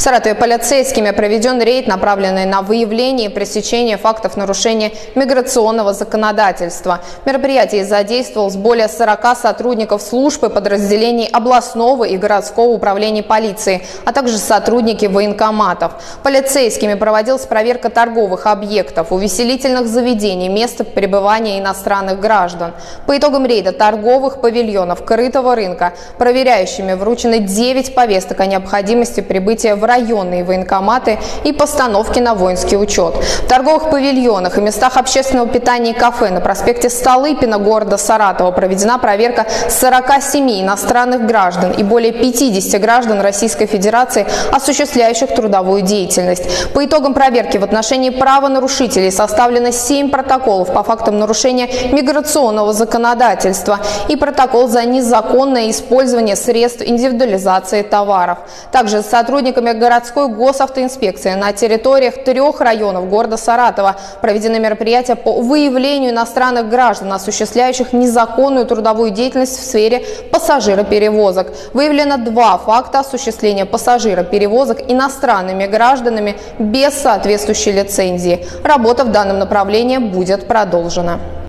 В Саратове полицейскими проведен рейд, направленный на выявление и пресечение фактов нарушения миграционного законодательства. Мероприятие задействовалось более 40 сотрудников служб и подразделений областного и городского управления полиции, а также сотрудники военкоматов. Полицейскими проводилась проверка торговых объектов, увеселительных заведений, мест пребывания иностранных граждан. По итогам рейда торговых павильонов крытого рынка проверяющими вручены 9 повесток о необходимости прибытия в районные военкоматы и постановки на воинский учет. В торговых павильонах и местах общественного питания и кафе на проспекте Столыпина города Саратова проведена проверка 47 иностранных граждан и более 50 граждан Российской Федерации, осуществляющих трудовую деятельность. По итогам проверки в отношении правонарушителей составлено 7 протоколов по фактам нарушения миграционного законодательства и протокол за незаконное использование средств индивидуализации товаров. Также сотрудниками городской госавтоинспекции на территориях трех районов города Саратова проведены мероприятия по выявлению иностранных граждан, осуществляющих незаконную трудовую деятельность в сфере пассажироперевозок. Выявлено два факта осуществления пассажироперевозок иностранными гражданами без соответствующей лицензии. Работа в данном направлении будет продолжена.